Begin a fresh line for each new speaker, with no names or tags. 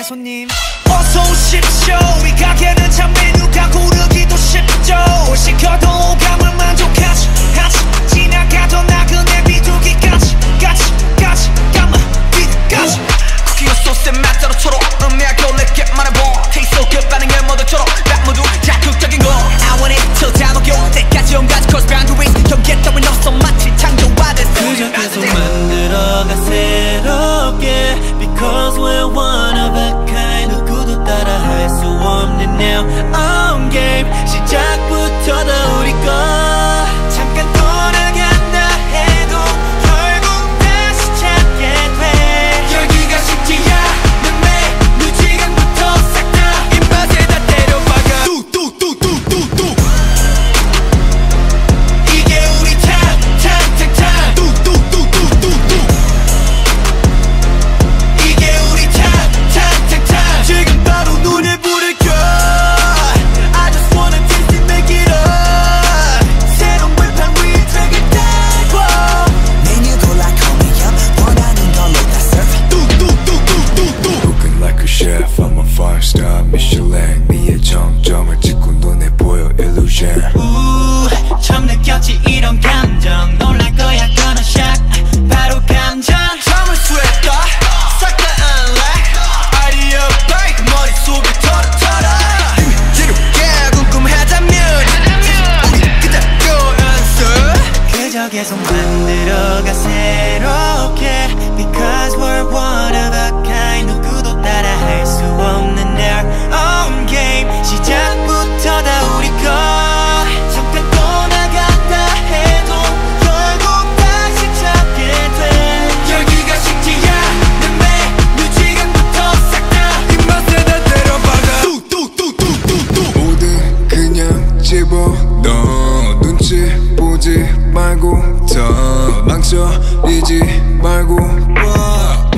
네, 손님.
어서 오십시오. 이 가게는 참 메뉴가 고르기도 쉽죠.
Ta
말고
더 망설이지 말고 와.